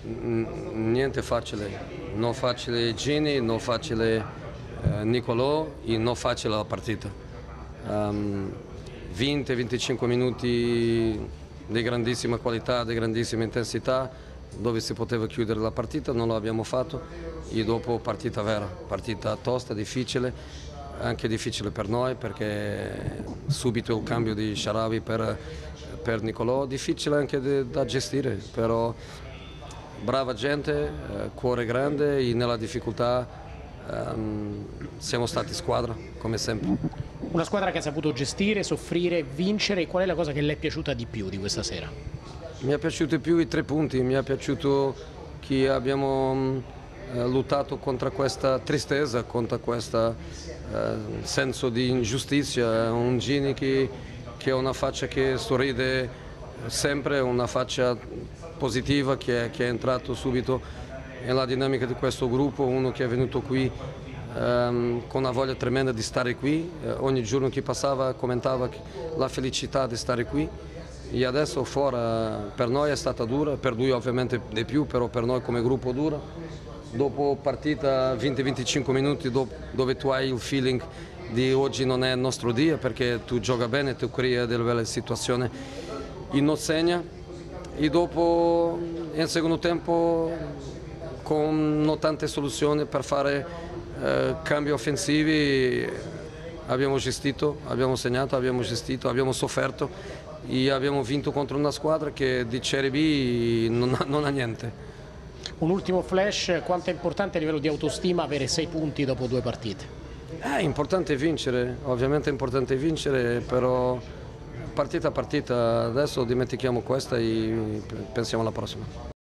Niente facile, non facile Gini, non facile eh, Nicolò e non facile la partita. Um, 20-25 minuti di grandissima qualità, di grandissima intensità, dove si poteva chiudere la partita, non lo abbiamo fatto e dopo partita vera, partita tosta, difficile, anche difficile per noi perché subito il cambio di Sharabi per, per Nicolò, difficile anche de, da gestire, però brava gente, eh, cuore grande nella difficoltà ehm, siamo stati squadra come sempre. Una squadra che ha saputo gestire, soffrire, vincere. Qual è la cosa che le è piaciuta di più di questa sera? Mi è piaciuto più i tre punti, mi è piaciuto che abbiamo eh, lottato contro questa tristezza, contro questo eh, senso di ingiustizia, un Gini che, che ha una faccia che sorride sempre, una faccia positiva che, che è entrato subito nella dinamica di questo gruppo, uno che è venuto qui ehm, con una voglia tremenda di stare qui, eh, ogni giorno che passava commentava la felicità di stare qui. E adesso fuori per noi è stata dura, per lui ovviamente di più, però per noi come gruppo dura. Dopo partita 20-25 minuti dove tu hai il feeling di oggi non è il nostro dia perché tu gioca bene, tu crea delle belle situazioni e non segna e dopo nel secondo tempo con non tante soluzioni per fare eh, cambi offensivi abbiamo gestito, abbiamo segnato, abbiamo gestito, abbiamo sofferto e abbiamo vinto contro una squadra che di Serie B non ha, non ha niente. Un ultimo flash, quanto è importante a livello di autostima avere sei punti dopo due partite? È importante vincere, ovviamente è importante vincere, però partita a partita adesso dimentichiamo questa e pensiamo alla prossima.